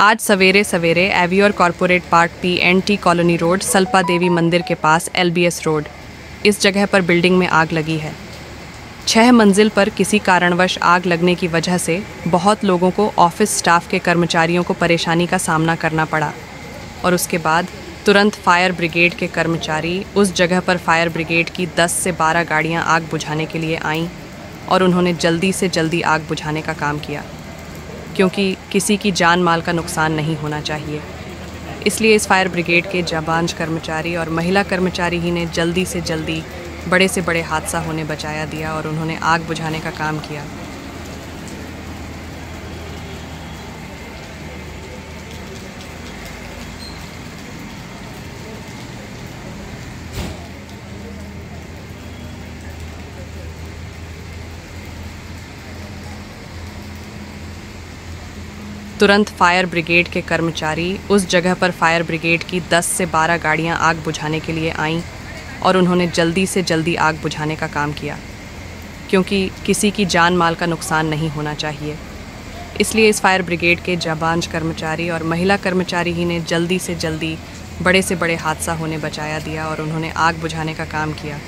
आज सवेरे सवेरे एवियोर Corporate Park P N T Colony Road Salpa Devi मंदिर के पास एल बी एस रोड। इस जगह पर बिल्डिंग में आग लगी है। छह मंजिल पर किसी कारणवश आग लगने की वजह से बहुत लोगों को ऑफ़िस स्टाफ के कर्मचारियों को परेशानी का सामना करना पड़ा और उसके बाद तुरंत फायर ब्रिगेड के कर्मचारी उस जगह पर फायर ब्रिगेड की 10 से 12 गाड़ियाँ आग बुझाने के लिए आईं और उन्होंने जल्दी से जल्दी आग बुझाने का काम किया। क्योंकि किसी की जान माल का नुकसान नहीं होना चाहिए। इसलिए इस फायर ब्रिगेड के जाबांज कर्मचारी और महिला कर्मचारी ही ने जल्दी से जल्दी बड़े से बड़े हादसा होने बचाया दिया और उन्होंने आग बुझाने का काम किया। तुरंत फायर ब्रिगेड के कर्मचारी उस जगह पर फायर ब्रिगेड की 10 से 12 गाड़ियाँ आग बुझाने के लिए आईं और उन्होंने जल्दी से जल्दी आग बुझाने का काम किया, क्योंकि किसी की जान माल का नुकसान नहीं होना चाहिए। इसलिए इस फायर ब्रिगेड के जाबांज कर्मचारी और महिला कर्मचारी ही ने जल्दी से जल्दी बड़े से बड़े हादसा होने बचाया दिया और उन्होंने आग बुझाने का काम किया।